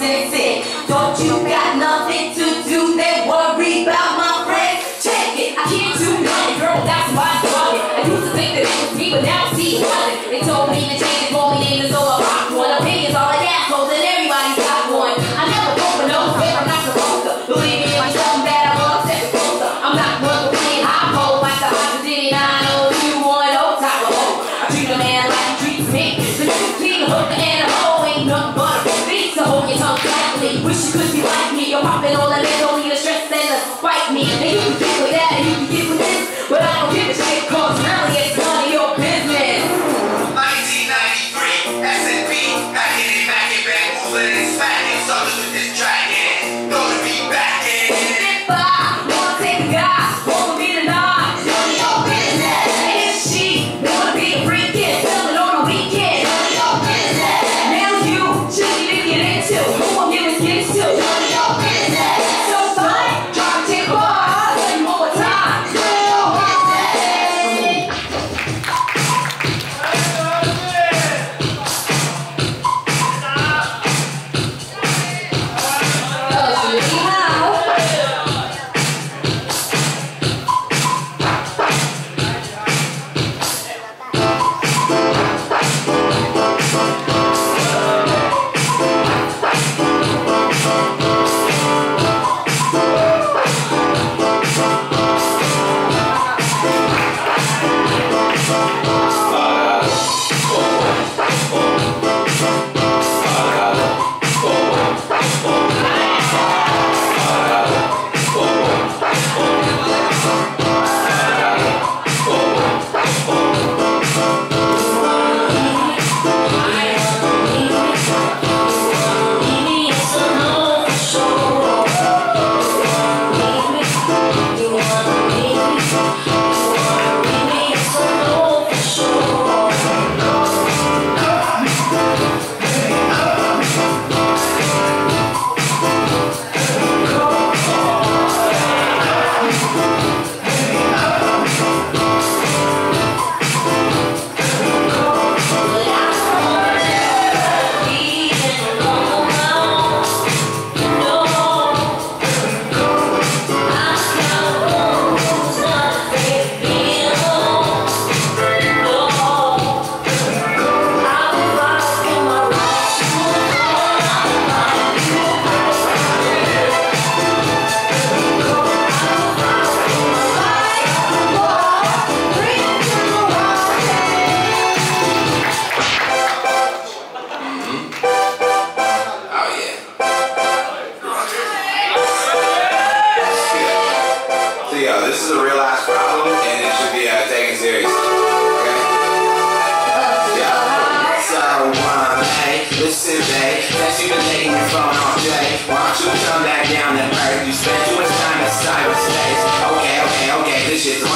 Don't you got nothing to do? They worry about my friends. Check it, I can't do nothing, girl. That's why I started. I used to think that it would me, but now I see it. They told me to change it, call me names, me. Fire. today. That you been letting your phone all day. Why don't you come back down to earth? You spent too much time in cyberspace. Okay, okay, okay, this shit's